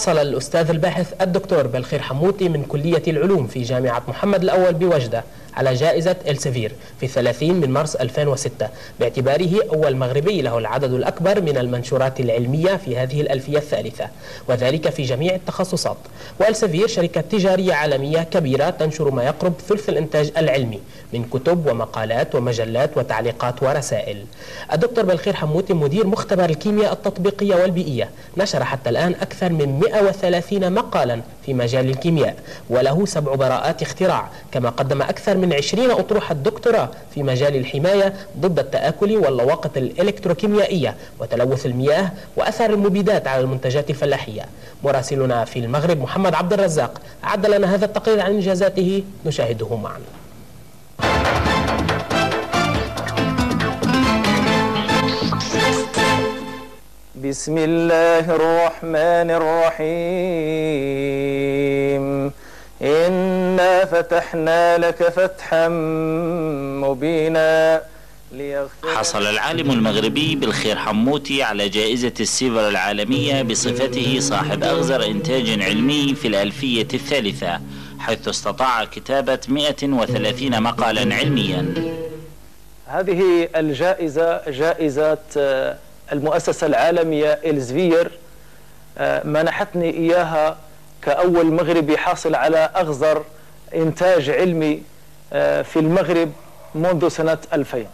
حصل الأستاذ الباحث الدكتور بالخير حموتي من كلية العلوم في جامعة محمد الأول بوجدة على جائزة إلسفير في 30 من مارس 2006 باعتباره أول مغربي له العدد الأكبر من المنشورات العلمية في هذه الألفية الثالثة وذلك في جميع التخصصات. وإلسفير شركة تجارية عالمية كبيرة تنشر ما يقرب ثلث الإنتاج العلمي من كتب ومقالات ومجلات وتعليقات ورسائل. الدكتور بالخير حموتي مدير مختبر الكيمياء التطبيقية والبيئية نشر حتى الآن أكثر من 130 مقالا في مجال الكيمياء وله سبع براءات اختراع كما قدم أكثر من 20 أطروحة دكتوراه في مجال الحماية ضد التآكل واللواقط الإلكتروكيميائية وتلوث المياه وأثر المبيدات على المنتجات الفلاحية. مراسلنا في المغرب محمد عبد الرزاق. أعد لنا هذا التقرير عن إنجازاته نشاهده معا. بسم الله الرحمن الرحيم. إنا فتحنا لك فتحا مبينا حصل العالم المغربي بالخير حموتي على جائزة السيفر العالمية بصفته صاحب أغزر إنتاج علمي في الألفية الثالثة حيث استطاع كتابة 130 مقالا علميا. هذه الجائزة جائزة المؤسسة العالمية إلزفير آه، منحتني إياها كأول مغربي حاصل على أغزر إنتاج علمي آه، في المغرب منذ سنة 2000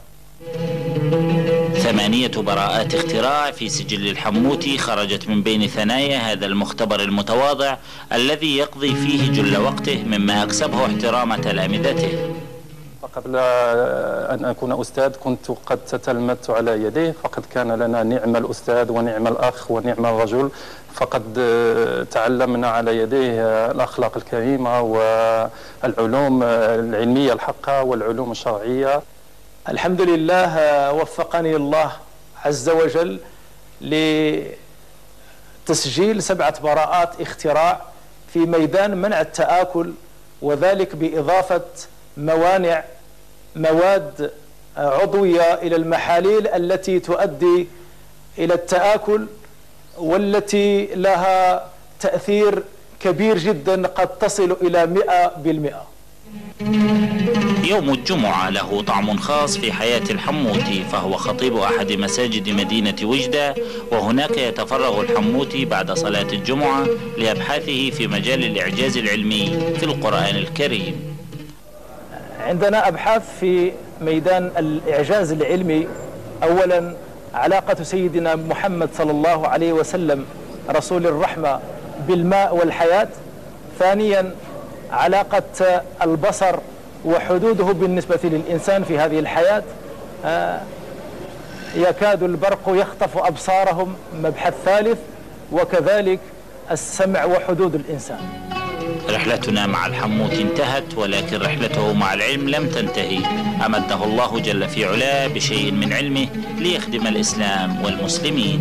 ثمانية براءات اختراع في سجل الحموتي خرجت من بين ثنايا هذا المختبر المتواضع الذي يقضي فيه جل وقته مما أكسبه احترام تلامذته. قبل أن أكون أستاذ كنت قد تتلمذت على يديه فقد كان لنا نعم الأستاذ ونعم الأخ ونعم الرجل. فقد تعلمنا على يديه الأخلاق الكريمة والعلوم العلمية الحقة والعلوم الشرعية. الحمد لله وفقني الله عز وجل لتسجيل سبعة براءات اختراع في ميدان منع التآكل وذلك بإضافة موانع مواد عضوية إلى المحاليل التي تؤدي إلى التآكل والتي لها تأثير كبير جدا قد تصل إلى مئة بالمئة. يوم الجمعة له طعم خاص في حياة الحموتي فهو خطيب أحد مساجد مدينة وجدة وهناك يتفرغ الحموتي بعد صلاة الجمعة لأبحاثه في مجال الإعجاز العلمي في القرآن الكريم. عندنا أبحاث في ميدان الإعجاز العلمي. أولا علاقة سيدنا محمد صلى الله عليه وسلم رسول الرحمة بالماء والحياة. ثانيا علاقة البصر وحدوده بالنسبة للإنسان في هذه الحياة. آه، يكاد البرق يخطف أبصارهم مبحث ثالث وكذلك السمع وحدود الإنسان. رحلتنا مع الحموت انتهت ولكن رحلته مع العلم لم تنتهي. أمده الله جل في علاه بشيء من علمه ليخدم الإسلام والمسلمين.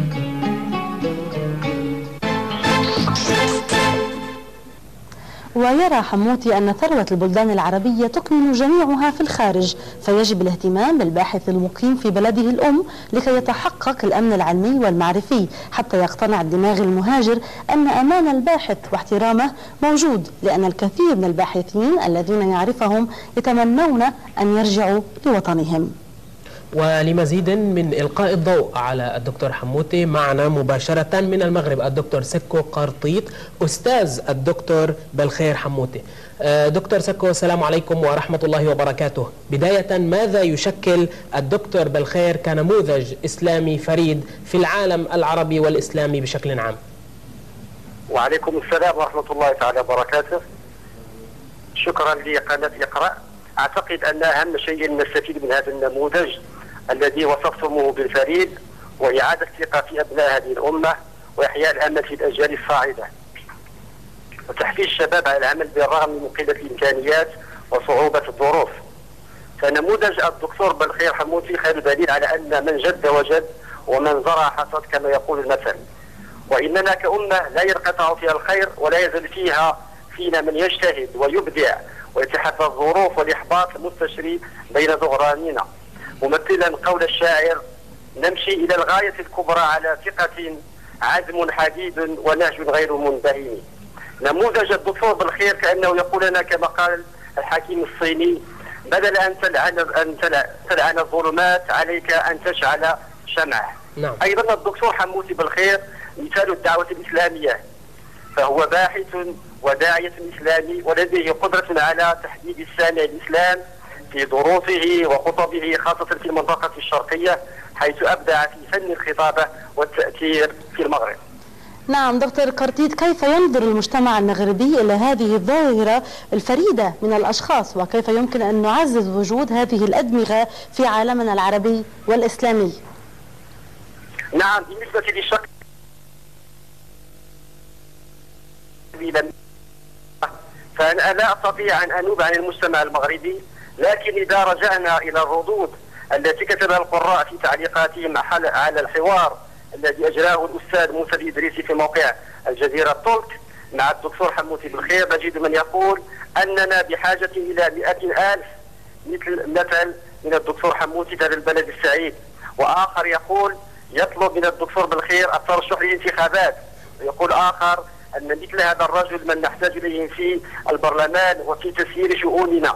ويرى حموتي أن ثروة البلدان العربية تكمن جميعها في الخارج فيجب الاهتمام بالباحث المقيم في بلده الأم لكي يتحقق الأمن العلمي والمعرفي حتى يقتنع الدماغ المهاجر أن أمان الباحث واحترامه موجود لأن الكثير من الباحثين الذين يعرفهم يتمنون أن يرجعوا لوطنهم. ولمزيد من إلقاء الضوء على الدكتور حموتي معنا مباشرة من المغرب الدكتور سكو قرطيط أستاذ الدكتور بالخير حموتي. آه، دكتور سكو السلام عليكم ورحمة الله وبركاته. بداية ماذا يشكل الدكتور بالخير كنموذج إسلامي فريد في العالم العربي والإسلامي بشكل عام؟ وعليكم السلام ورحمة الله تعالى وبركاته. شكرا لقناة إقرأ أعتقد أن أهم شيء نستفيد من هذا النموذج الذي وصفتموه بالفريد وإعادة الثقة في أبناء هذه الأمة وإحياء الأمل في الأجيال الصاعدة. وتحفيز الشباب على العمل بالرغم من قلة الإمكانيات وصعوبة الظروف. فنموذج الدكتور بالخير حموتي خير دليل على أن من جد وجد ومن زرع حصد كما يقول المثل. وإننا كأمة لا ينقطع فيها الخير ولا يزال فيها فينا من يجتهد ويبدع ويتحدى الظروف والإحباط المستشري بين ظهراننا ممثلا قول الشاعر نمشي إلى الغاية الكبرى على ثقة عزم حديد ونهج غير منبهم نموذج الدكتور بالخير كأنه يقول لنا كما قال الحكيم الصيني بدل أن تلعن أن تلعن الظلمات عليك أن تشعل شمعة. نعم. أيضا الدكتور حموتي بالخير مثال الدعوة الإسلامية. فهو باحث وداعية إسلامي ولديه قدرة على تحديد السامع الإسلام في دروسه وخطبه خاصة في المنطقة الشرقية حيث أبدع في فن الخطابة والتأثير في المغرب. نعم دكتور كارتيت كيف ينظر المجتمع المغربي إلى هذه الظاهرة الفريدة من الأشخاص؟ وكيف يمكن أن نعزز وجود هذه الأدمغة في عالمنا العربي والإسلامي؟ نعم بالنسبة للشق فأنا لا أستطيع أن أنوب عن المجتمع المغربي. لكن إذا رجعنا إلى الردود التي كتبها القراء في تعليقاتهم على الحوار الذي أجراه الأستاذ موسى الإدريسي في موقع الجزيرة الترك مع الدكتور حموتي بالخير نجد من يقول أننا بحاجة إلى مئة ألف مثل مثل من الدكتور حموتي في البلد السعيد. وآخر يقول يطلب من الدكتور بالخير الترشح للانتخابات. ويقول آخر أن مثل هذا الرجل من نحتاج إليه في البرلمان وفي تسيير شؤوننا.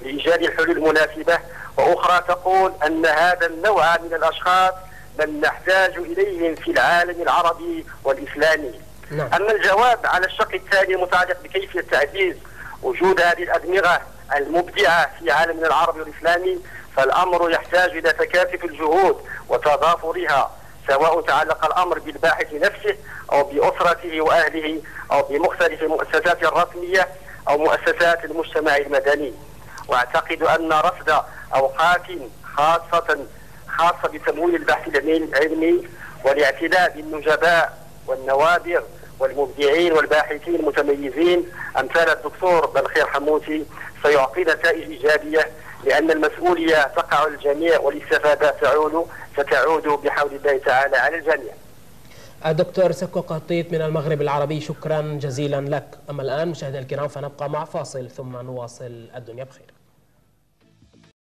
لإيجاد الحلول المناسبة. وأخرى تقول أن هذا النوع من الأشخاص من نحتاج إليهم في العالم العربي والإسلامي. نعم. أما الجواب على الشق الثاني المتعلق بكيفية تعزيز وجود هذه الأدمغة المبدعة في عالمنا العربي والإسلامي فالأمر يحتاج إلى تكاتف الجهود وتضافرها سواء تعلق الأمر بالباحث نفسه أو بأسرته وأهله أو بمختلف المؤسسات الرسمية أو مؤسسات المجتمع المدني. واعتقد أن رصد أوقات خاصة خاصة بتمويل البحث العلمي والاعتناء بالنجباء والنوابغ والمبدعين والباحثين المتميزين أمثال الدكتور بالخير حموتي سيعطي نتائج إيجابية لأن المسؤولية تقع الجميع والاستفادة تعود ستعود بحول الله تعالى على الجميع. الدكتور سكو قطيط من المغرب العربي شكرا جزيلا لك أما الآن مشاهدينا الكرام فنبقى مع فاصل ثم نواصل الدنيا بخير.